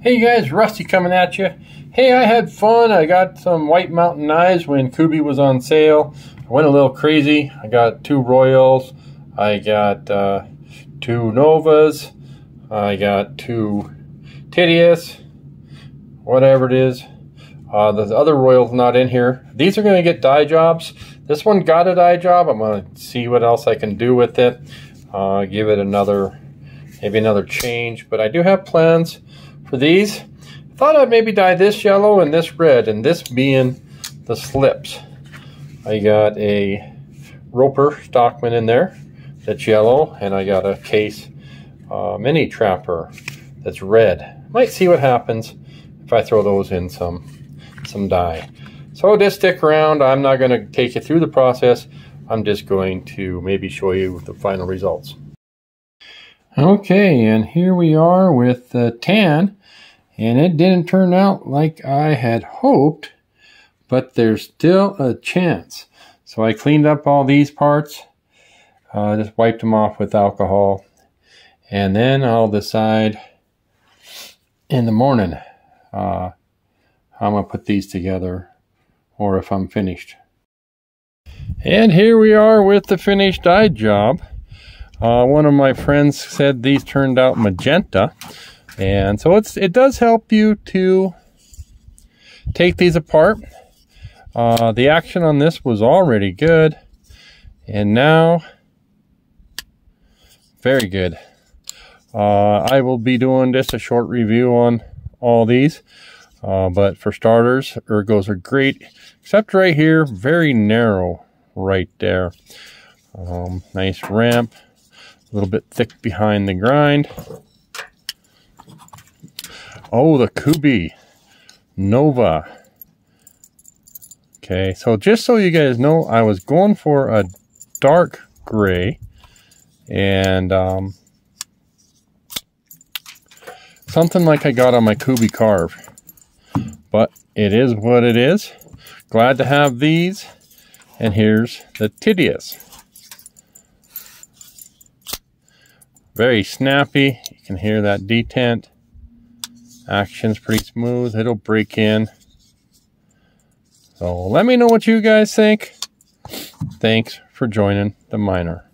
Hey guys, Rusty coming at you. Hey, I had fun. I got some White Mountain knives when Kubey was on sale. I went a little crazy. I got two Royals. I got uh, two Novas. I got two Tityus. Whatever it is. Uh, the other Royal's not in here. These are going to get dye jobs. This one got a dye job. I'm going to see what else I can do with it. Uh, give it another, maybe another change. But I do have plans for these. I thought I'd maybe dye this yellow and this red, and this being the slips. I got a Roper Stockman in there that's yellow, and I got a case uh, mini trapper that's red. Might see what happens if I throw those in some some dye. So just stick around. I'm not going to take you through the process. I'm just going to maybe show you the final results. Okay, and here we are with the tan. And it didn't turn out like I had hoped, but there's still a chance. So I cleaned up all these parts, uh, just wiped them off with alcohol, and then I'll decide in the morning uh, how I'm going to put these together or if I'm finished. And here we are with the finished eye job. Uh, one of my friends said these turned out magenta. And so it's it does help you to take these apart. Uh, the action on this was already good. And now, very good. Uh, I will be doing just a short review on all these. Uh, but for starters, ergos are great, except right here, very narrow right there. Um, nice ramp, a little bit thick behind the grind. Oh, the Kubey Nova. Okay, so just so you guys know, I was going for a dark gray and um, something like I got on my Kubey Carve. But it is what it is. Glad to have these. And here's the Titius. Very snappy. You can hear that detent. Action's pretty smooth. It'll break in. So let me know what you guys think. Thanks for joining the miner.